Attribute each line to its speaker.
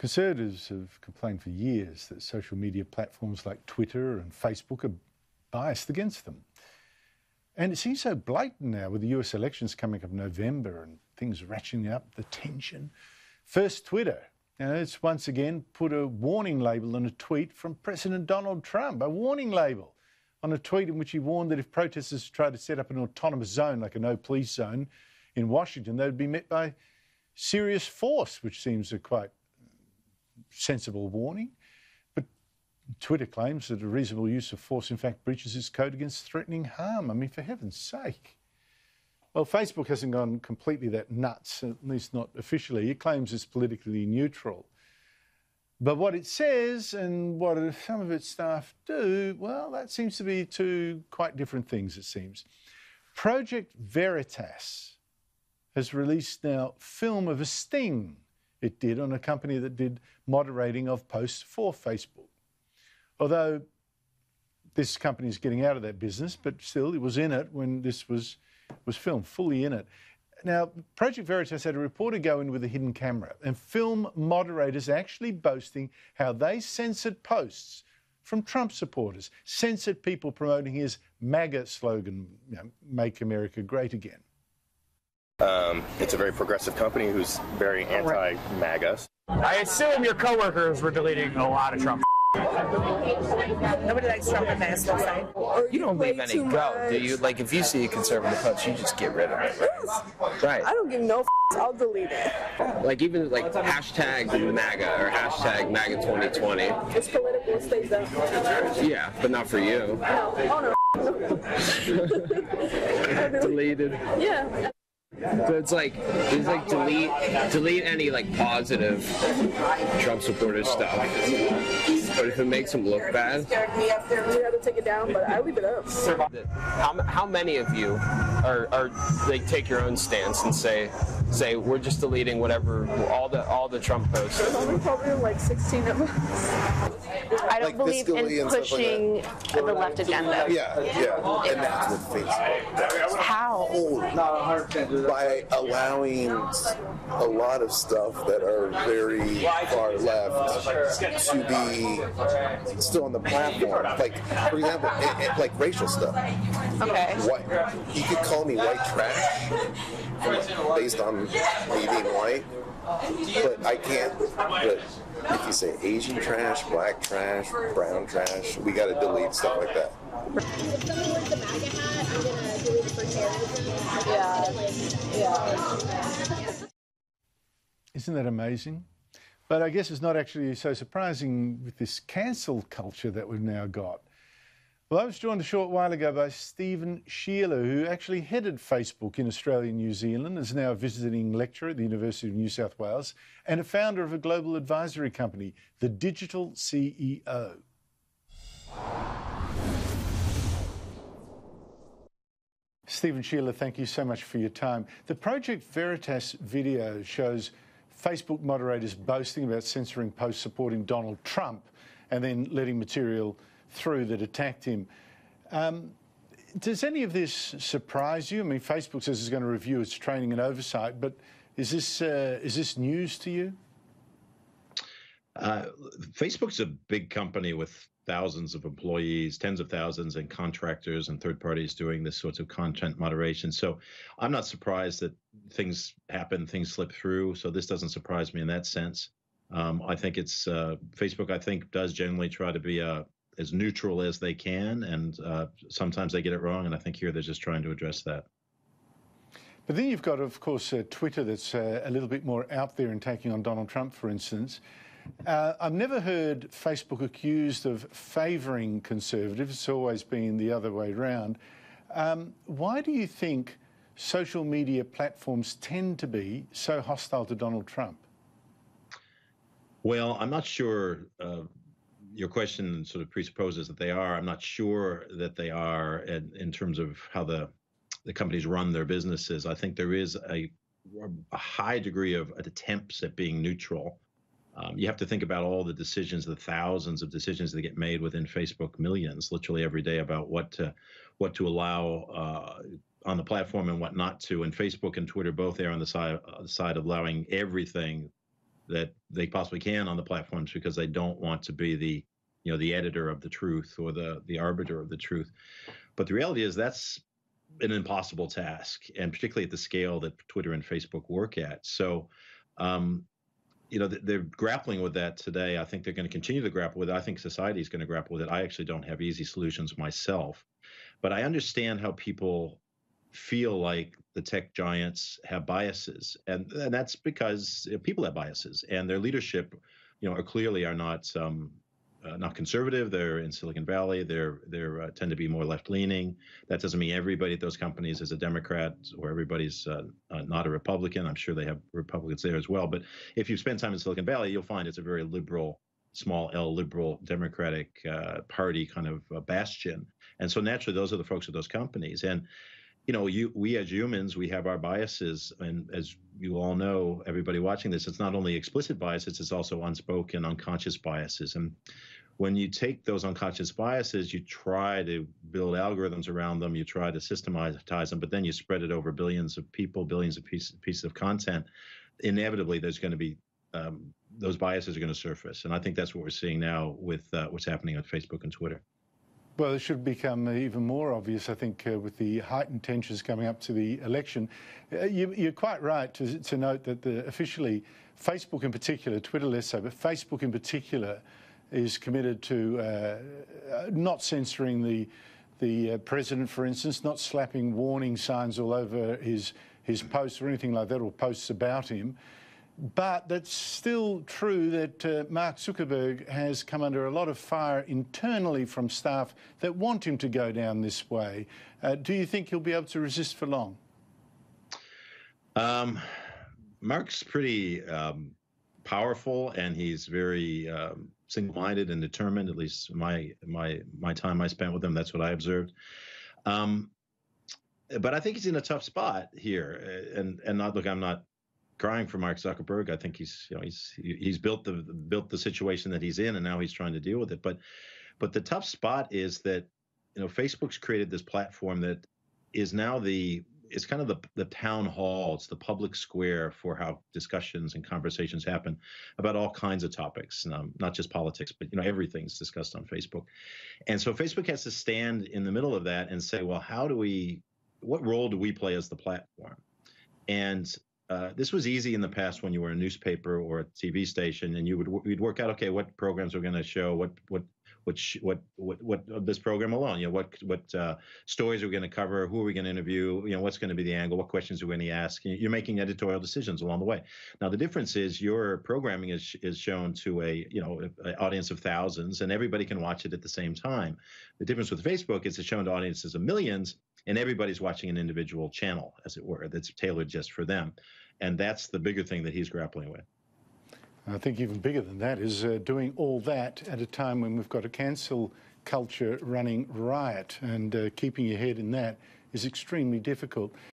Speaker 1: Conservatives have complained for years that social media platforms like Twitter and Facebook are biased against them. And it seems so blatant now with the US elections coming up in November and things ratcheting up the tension. First, Twitter. Know, it's once again put a warning label on a tweet from President Donald Trump, a warning label on a tweet in which he warned that if protesters tried to set up an autonomous zone, like a no police zone in Washington, they would be met by serious force, which seems a quite sensible warning. But Twitter claims that a reasonable use of force, in fact, breaches its code against threatening harm. I mean, for heaven's sake. Well, Facebook hasn't gone completely that nuts, at least not officially. It claims it's politically neutral. But what it says and what some of its staff do, well, that seems to be two quite different things, it seems. Project Veritas has released now film of a sting it did on a company that did moderating of posts for Facebook. Although this company is getting out of that business, but still it was in it when this was was filmed, fully in it. Now, Project Veritas had a reporter go in with a hidden camera and film moderators actually boasting how they censored posts from Trump supporters, censored people promoting his MAGA slogan, you know, Make America Great Again.
Speaker 2: Um, it's a very progressive company who's very anti-MAGA.
Speaker 3: I assume your coworkers were deleting a lot of Trump.
Speaker 4: Nobody likes Trump and mask outside.
Speaker 5: You don't leave any go, do you? Like, if you see a conservative post, you just get rid of it. Right.
Speaker 4: I don't give no f- I'll delete it.
Speaker 5: Like, even like hashtag MAGA or hashtag MAGA 2020.
Speaker 4: It's political, it stays up.
Speaker 5: Yeah, but not for you.
Speaker 4: No, oh no.
Speaker 5: Deleted.
Speaker 4: Yeah.
Speaker 5: So it's like it's like delete delete any like positive Trump supporter stuff. But if it makes him look bad,
Speaker 4: We have to take it down, but I leave it up.
Speaker 5: how, how many of you are, are like take your own stance and say say we're just deleting whatever all the all the Trump posts.
Speaker 4: There's only probably like 16 of us.
Speaker 6: I don't believe in pushing the left agenda.
Speaker 7: Yeah, yeah, and that's what Facebook does.
Speaker 6: How?
Speaker 7: By allowing a lot of stuff that are very far left to be still on the platform. Like, for example, it, it- like racial stuff.
Speaker 6: Okay.
Speaker 7: White, you could call me white trash based on me being white, but I can't. But if you say Asian trash, black trash, brown trash, we got to delete stuff like that.
Speaker 1: Isn't that amazing? But I guess it's not actually so surprising with this cancel culture that we've now got. Well, I was joined a short while ago by Stephen Scheeler, who actually headed Facebook in Australia and New Zealand, is now a visiting lecturer at the University of New South Wales, and a founder of a global advisory company, the Digital CEO. Stephen Scheeler, thank you so much for your time. The Project Veritas video shows Facebook moderators boasting about censoring posts supporting Donald Trump and then letting material through that attacked him. Um, does any of this surprise you? I mean, Facebook says it's going to review its training and oversight, but is this uh, is this news to you?
Speaker 8: Uh, Facebook's a big company with thousands of employees, tens of thousands, and contractors and third parties doing this sorts of content moderation. So I'm not surprised that things happen, things slip through. So this doesn't surprise me in that sense. Um, I think it's uh, Facebook. I think does generally try to be uh, as neutral as they can, and uh, sometimes they get it wrong. And I think here they're just trying to address that.
Speaker 1: But then you've got, of course, uh, Twitter that's uh, a little bit more out there and taking on Donald Trump, for instance. Uh, I've never heard Facebook accused of favouring conservatives. It's always been the other way round. Um, why do you think social media platforms tend to be so hostile to Donald Trump?
Speaker 8: Well, I'm not sure. Your question sort of presupposes that they are. I'm not sure that they are in, in terms of how the the companies run their businesses. I think there is a, a high degree of attempts at being neutral. Um, you have to think about all the decisions, the thousands of decisions that get made within Facebook, millions, literally every day about what to what to allow uh, on the platform and what not to. And Facebook and Twitter both are on the side uh, the side of allowing everything that they possibly can on the platforms because they don't want to be the you know the editor of the truth or the the arbiter of the truth. But the reality is that's an impossible task and particularly at the scale that twitter and facebook work at. So um, you know they're grappling with that today. I think they're going to continue to grapple with it. I think society is going to grapple with it. I actually don't have easy solutions myself. But i understand how people feel like the tech giants have biases and, and that's because people have biases and their leadership you know are clearly are not um, uh, not conservative. They're in Silicon Valley. They're they're uh, tend to be more left leaning. That doesn't mean everybody at those companies is a Democrat or everybody's uh, uh, not a Republican. I'm sure they have Republicans there as well. But if you spend time in Silicon Valley, you'll find it's a very liberal, small L liberal Democratic uh, Party kind of bastion. And so naturally, those are the folks at those companies. And you know, you we as humans, we have our biases, and as you all know, everybody watching this, it's not only explicit biases, it's also unspoken, unconscious biases. And when you take those unconscious biases, you try to build algorithms around them, you try to systematize them, but then you spread it over billions of people, billions of pieces, pieces of content. Inevitably, there's going to be um, those biases are going to surface, and I think that's what we're seeing now with uh, what's happening on Facebook and Twitter.
Speaker 1: Well, it should become even more obvious, I think, uh, with the heightened tensions coming up to the election. Uh, you, are quite right to, to note that the, officially, Facebook in particular, Twitter less so, but Facebook in particular is committed to uh, not censoring the the uh, president, for instance, not slapping warning signs all over his his posts or anything like that, or posts about him. But that's still true that uh, Mark Zuckerberg has come under a lot of fire internally from staff that want him to go down this way. Uh, do you think he'll be able to resist for long?
Speaker 8: Um, Mark's pretty um, powerful, and he's very um, single-minded and determined. At least my my my time I spent with him, that's what I observed. Um, but I think he's in a tough spot here, uh, and and not look. I'm not crying for Mark Zuckerberg. I think he's you know he's he's built the built the situation that he's in, and now he's trying to deal with it. But but the tough spot is that you know Facebook's created this platform that is now the it's kind of the the town hall. It's the public square for how discussions and conversations happen about all kinds of topics, um, not just politics, but you know everything's discussed on Facebook. And so Facebook has to stand in the middle of that and say, well, how do we? What role do we play as the platform? And uh, this was easy in the past when you were a newspaper or a TV station, and you would you'd work out okay what programs we're going to show, what what what what what what this program alone, you know what what uh, stories are we going to cover, who are we going to interview, you know what's going to be the angle, what questions are we going to ask. You're making editorial decisions along the way. Now the difference is your programming is is shown to a you know an audience of thousands, and everybody can watch it at the same time. The difference with Facebook is it's shown to audiences of millions, and everybody's watching an individual channel, as it were, that's tailored just for them. And that's the bigger thing that he's grappling with.
Speaker 1: I think even bigger than that is uh, doing all that at a time when we've got a cancel culture running riot and uh, keeping your head in that is extremely difficult.